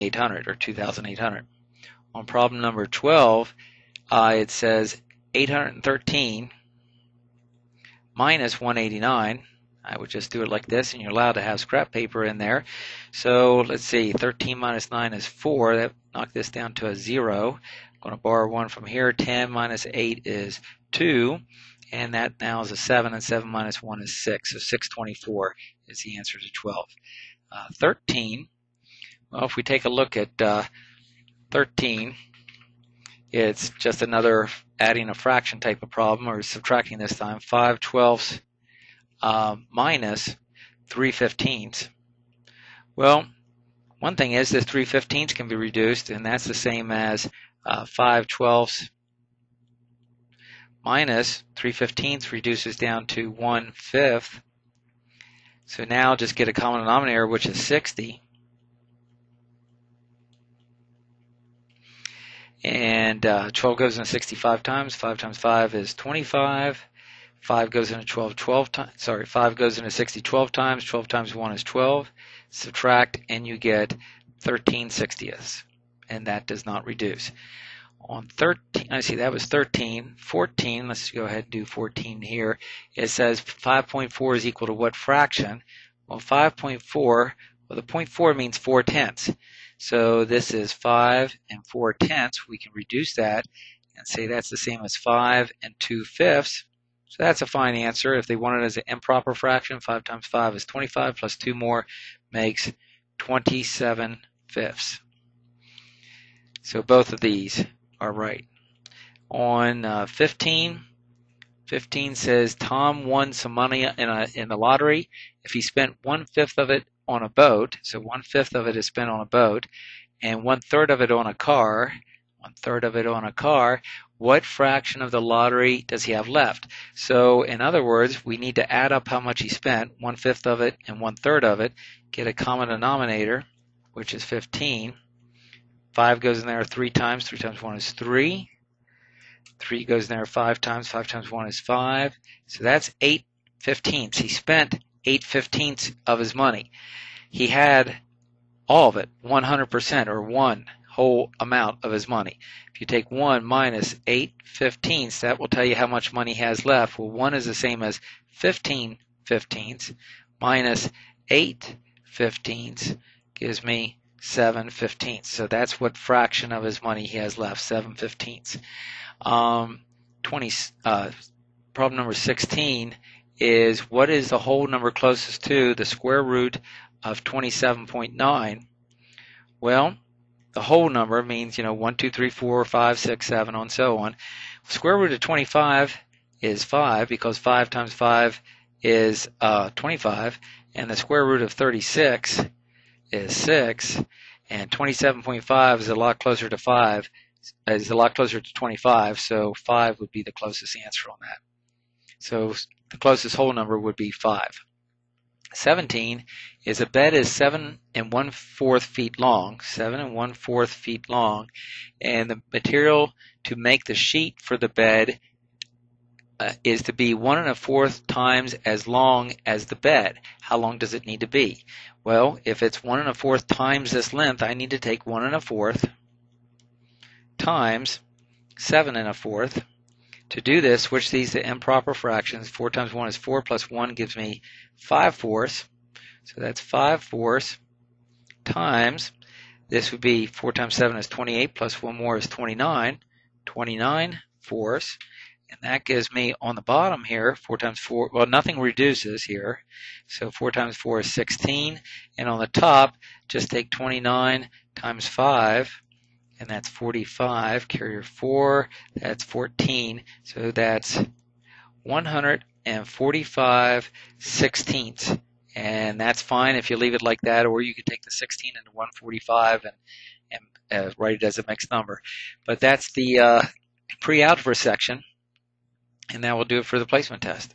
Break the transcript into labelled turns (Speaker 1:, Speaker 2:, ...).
Speaker 1: 800 or 2,800. On problem number 12, uh, it says 813 minus 189. I would just do it like this, and you're allowed to have scrap paper in there. So let's see, 13 minus 9 is 4. That knock this down to a 0. I'm going to borrow 1 from here. 10 minus 8 is 2. And that now is a 7, and 7 minus 1 is 6. So 624 is the answer to 12. Uh, 13, well, if we take a look at uh, 13, it's just another adding a fraction type of problem, or subtracting this time. 5 twelfths uh, minus 3 fifteenths. Well, one thing is that 3 fifteenths can be reduced, and that's the same as uh, 5 twelfths minus 3 fifteenths reduces down to 1 fifth. So now just get a common denominator, which is 60. And uh, 12 goes into 65 times. 5 times 5 is 25. 5 goes into 12 12 times. Sorry, 5 goes into 60 12 times. 12 times 1 is 12. Subtract, and you get 13 sixtieths. And that does not reduce. On 13, I see that was 13. 14, let's go ahead and do 14 here. It says 5.4 is equal to what fraction? Well, 5.4, well, the 0.4 means 4 tenths. So this is 5 and 4 tenths. We can reduce that and say that's the same as 5 and 2 fifths. So that's a fine answer. If they want it as an improper fraction, 5 times 5 is 25, plus 2 more makes 27 fifths. So both of these are right. On uh, 15, 15 says Tom won some money in, a, in the lottery. If he spent one fifth of it on a boat, so one fifth of it is spent on a boat, and one third of it on a car, one third of it on a car, what fraction of the lottery does he have left? So, in other words, we need to add up how much he spent, one fifth of it and one third of it, get a common denominator, which is 15. 5 goes in there 3 times, 3 times 1 is 3. 3 goes in there 5 times, 5 times 1 is 5. So that's 8 fifteenths. He spent 8 fifteenths of his money. He had all of it, 100% or 1 whole amount of his money. If you take 1 minus 8 fifteenths, that will tell you how much money he has left. Well, 1 is the same as 15 fifteenths minus 8 fifteenths gives me 7 fifteenths. So that's what fraction of his money he has left, 7 fifteenths. Um, 20, uh, problem number 16 is what is the whole number closest to the square root of 27.9? Well, the whole number means, you know, 1, 2, 3, 4, 5, 6, 7, and so on. Square root of 25 is 5 because 5 times 5 is uh, 25, and the square root of 36 is 6, and 27.5 is a lot closer to 5, is a lot closer to 25, so 5 would be the closest answer on that. So the closest whole number would be 5. 17 is a bed is 7 and 1 fourth feet long, 7 and 1 fourth feet long, and the material to make the sheet for the bed uh, is to be 1 and a fourth times as long as the bed. How long does it need to be? Well, if it's 1 and a fourth times this length, I need to take 1 and a fourth times 7 and a fourth. To do this, switch these to improper fractions. 4 times 1 is 4 plus 1 gives me 5 fourths. So that's 5 fourths times, this would be 4 times 7 is 28 plus 1 more is 29. 29 fourths. And that gives me on the bottom here, 4 times 4, well, nothing reduces here. So 4 times 4 is 16. And on the top, just take 29 times 5 and that's 45. Carrier 4, that's 14. So that's 145 sixteenths. And that's fine if you leave it like that, or you could take the 16 into 145 and, and uh, write it as a mixed number. But that's the uh, pre-algebra section, and that will do it for the placement test.